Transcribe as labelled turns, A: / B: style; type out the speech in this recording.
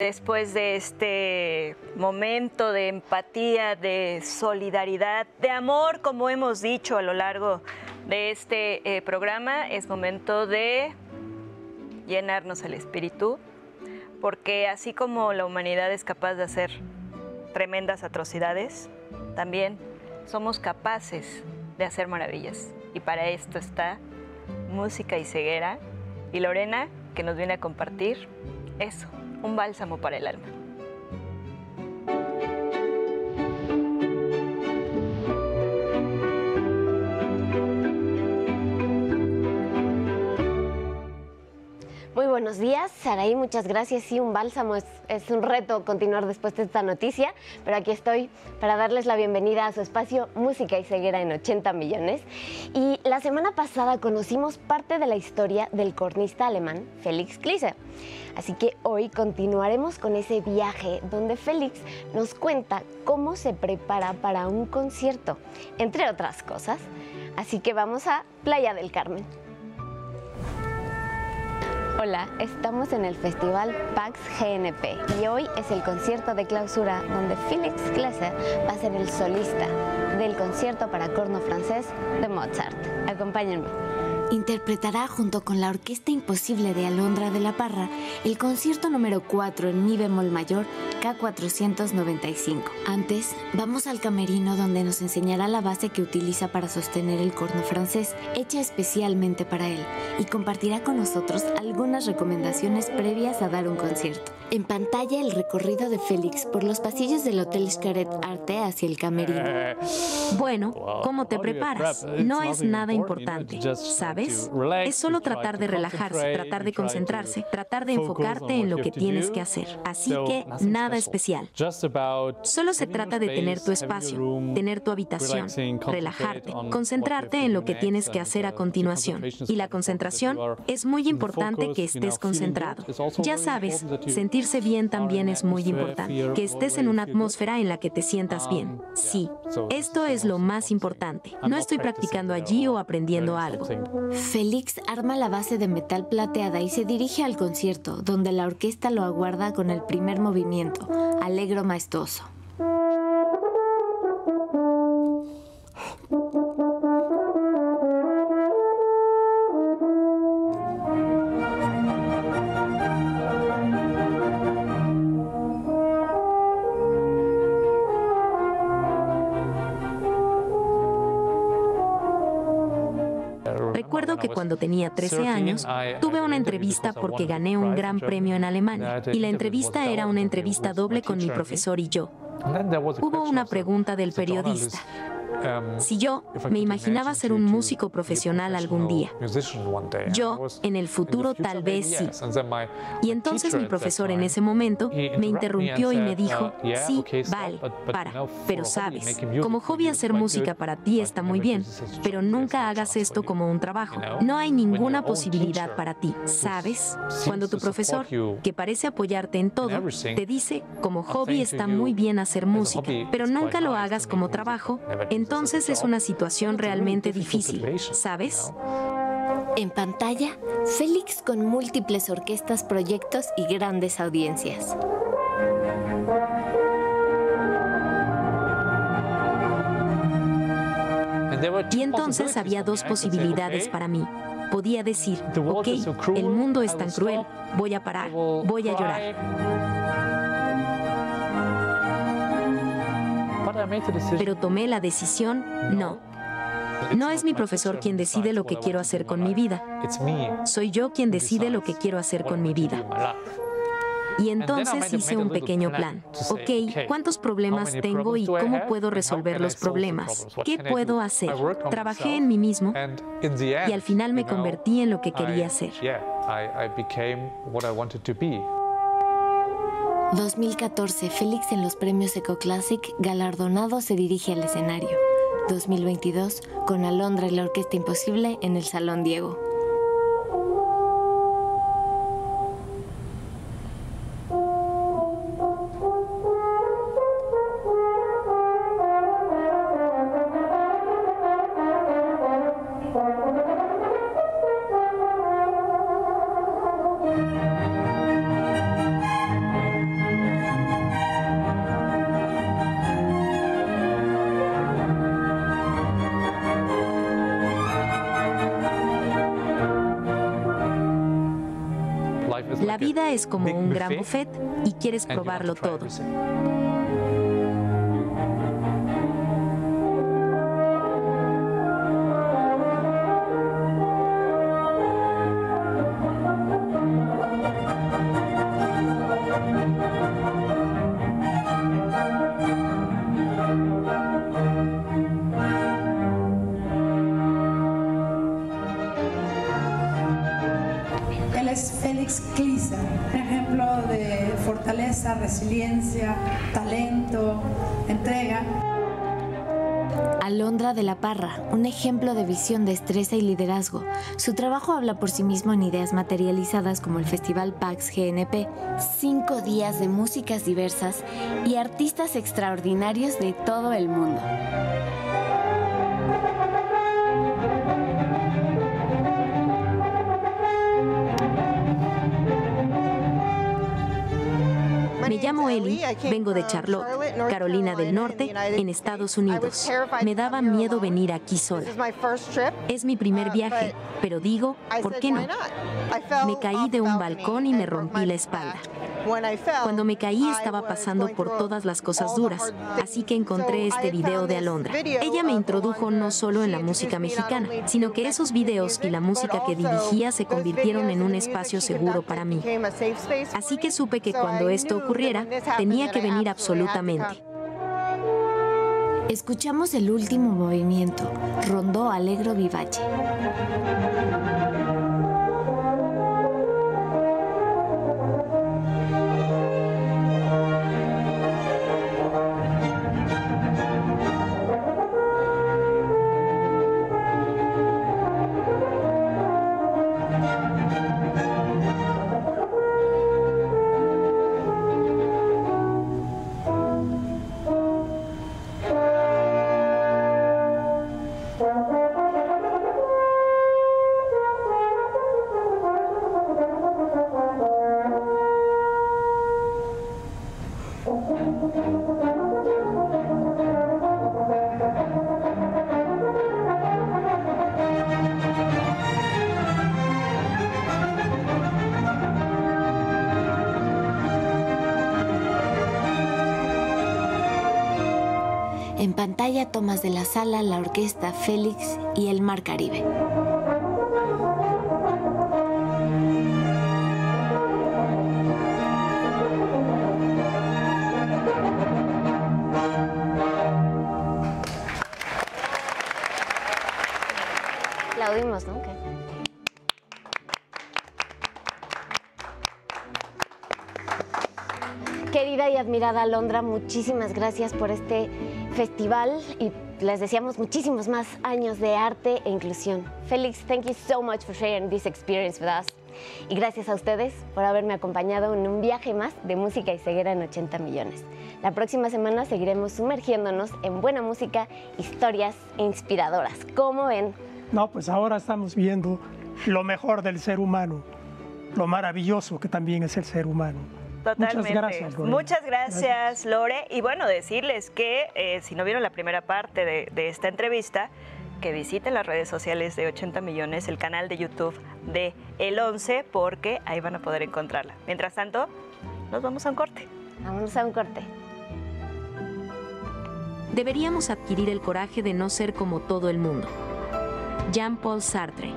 A: Después de este momento de empatía, de solidaridad, de amor, como hemos dicho a lo largo de este eh, programa, es momento de llenarnos el espíritu, porque así como la humanidad es capaz de hacer tremendas atrocidades, también somos capaces de hacer maravillas. Y para esto está Música y Ceguera y Lorena, que nos viene a compartir eso, un bálsamo para el alma.
B: Días, Saraí, muchas gracias. Sí, un bálsamo es, un reto continuar después de esta noticia, pero aquí estoy para darles la bienvenida a su espacio Música y Ceguera en 80 millones. Y la semana pasada conocimos parte de la historia del cornista alemán Felix Kliese. Así que hoy continuaremos con ese viaje donde Félix nos cuenta cómo se prepara para un concierto, entre otras cosas. Así que vamos a Playa del Carmen. Hola, estamos en el festival PAX GNP y hoy es el concierto de clausura donde Félix Klesser va a ser el solista del concierto para corno francés de Mozart. Acompáñenme interpretará junto con la Orquesta Imposible de Alondra de la Parra el concierto número 4 en mi bemol mayor K495. Antes, vamos al camerino donde nos enseñará la base que utiliza para sostener el corno francés, hecha especialmente para él, y compartirá con nosotros algunas recomendaciones previas a dar un concierto. En pantalla el recorrido de Félix por los pasillos del Hotel Xcaret Arte hacia el camerino.
C: Bueno, ¿cómo te preparas? No es nada importante, ¿sabes? Es solo tratar de relajarse, tratar de concentrarse, tratar de enfocarte en lo que tienes que hacer. Así que nada especial. Solo se trata de tener tu espacio, tener tu habitación, relajarte, concentrarte en lo que tienes que hacer a continuación. Y la concentración es muy importante que estés concentrado. Ya sabes, sentirse bien también es muy importante. Que estés en una atmósfera en la que te sientas bien. Sí, esto es lo más importante. No estoy practicando allí o aprendiendo algo.
B: Félix arma la base de metal plateada y se dirige al concierto, donde la orquesta lo aguarda con el primer movimiento, alegro maestoso.
C: Cuando tenía 13 años tuve una entrevista porque gané un gran premio en Alemania y la entrevista era una entrevista doble con mi profesor y yo. Hubo una pregunta del periodista. Si yo me imaginaba ser un músico profesional algún día, yo en el futuro tal vez sí. Y entonces mi profesor en ese momento me interrumpió y me dijo, sí, vale, para, pero sabes, como hobby hacer música para ti está muy bien, pero nunca hagas esto como un trabajo. No hay ninguna posibilidad para ti, ¿sabes? Cuando tu profesor, que parece apoyarte en todo, te dice, como hobby está muy bien hacer música, pero nunca lo hagas como trabajo, entonces es una situación realmente difícil, ¿sabes?
B: En pantalla, Félix con múltiples orquestas, proyectos y grandes audiencias.
C: Y entonces había dos posibilidades para mí. Podía decir, ok, el mundo es tan cruel, voy a parar, voy a llorar. Pero tomé la decisión, no. No es mi profesor quien decide lo que quiero hacer con mi vida. Soy yo quien decide lo que quiero hacer con mi vida. Y entonces hice un pequeño plan. Ok, ¿cuántos problemas tengo y cómo puedo resolver los problemas? ¿Qué puedo hacer? Trabajé en mí mismo y al final me convertí en lo que quería ser.
B: 2014, Félix en los premios Eco Classic, galardonado, se dirige al escenario. 2022, con Alondra y la Orquesta Imposible en el Salón Diego.
C: La vida es como un gran buffet y quieres probarlo todo.
D: Resiliencia, talento, entrega.
B: Alondra de la Parra, un ejemplo de visión, destreza y liderazgo. Su trabajo habla por sí mismo en ideas materializadas como el Festival PAX GNP, cinco días de músicas diversas y artistas extraordinarios de todo el mundo.
C: Llamo Ellie, vengo de Charlotte, Carolina del Norte, en Estados Unidos. Me daba miedo venir aquí sola. Es mi primer viaje, pero digo, ¿por qué no? Me caí de un balcón y me rompí la espalda. Cuando me caí estaba pasando por todas las cosas duras, así que encontré este video de Alondra. Ella me introdujo no solo en la música mexicana, sino que esos videos y la música que dirigía se convirtieron en un espacio seguro para mí. Así que supe que cuando esto ocurriera, tenía que venir absolutamente.
B: Escuchamos el último movimiento, Rondó Alegro Vivace. En pantalla tomas de la sala, la orquesta Félix y el Mar Caribe. La oímos, ¿no? Querida y admirada Alondra, muchísimas gracias por este festival y les deseamos muchísimos más años de arte e inclusión. Félix, thank you so much for sharing this experience with us. Y gracias a ustedes por haberme acompañado en un viaje más de música y ceguera en 80 millones. La próxima semana seguiremos sumergiéndonos en buena música, historias inspiradoras. ¿Cómo ven?
E: No, pues ahora estamos viendo lo mejor del ser humano, lo maravilloso que también es el ser humano.
A: Totalmente. Muchas gracias, Lore. Muchas gracias, Lore. Y bueno, decirles que eh, si no vieron la primera parte de, de esta entrevista, que visiten las redes sociales de 80 millones, el canal de YouTube de El 11, porque ahí van a poder encontrarla. Mientras tanto, nos vamos a un corte.
B: Vamos a un corte.
C: Deberíamos adquirir el coraje de no ser como todo el mundo. Jean-Paul Sartre